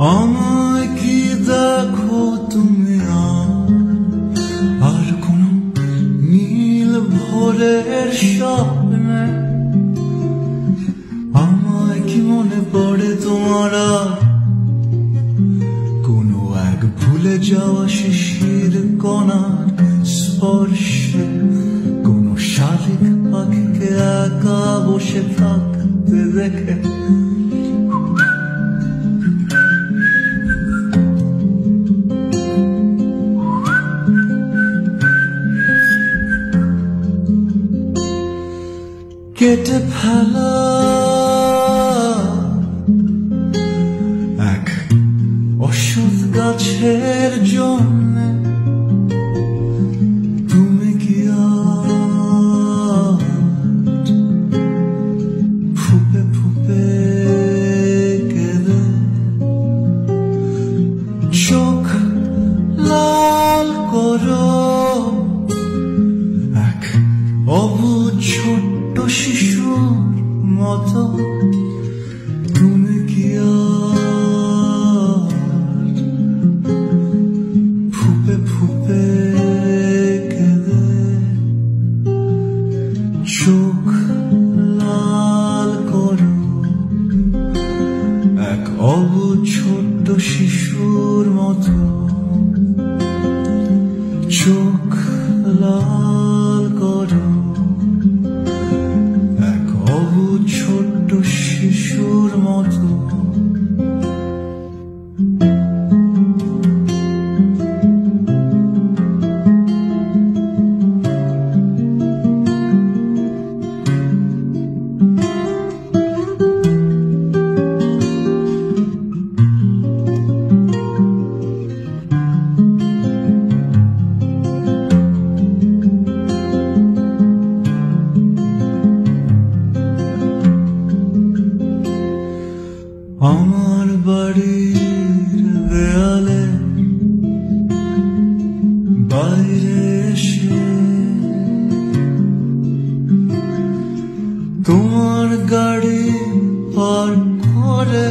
আমায় কি দেখো তুমি আর? কোন নীল ভোরের স্বপ্নে? আমায় কি মনে পড়ে তোমার কোনো এক ভুলে যাওয়া শিশির কণার স্পর্শে? কোনো শালিক পাখিকে একা থাকতে দেখে কেটে ফেলা এক অসৎ গাছের জন্য এক অবুঝ ছোট্ট শিশুর মতো চোখ লাল আমার বাড়ির দেয়ালে বাইরে এসে তোমার গাড়ি পার করে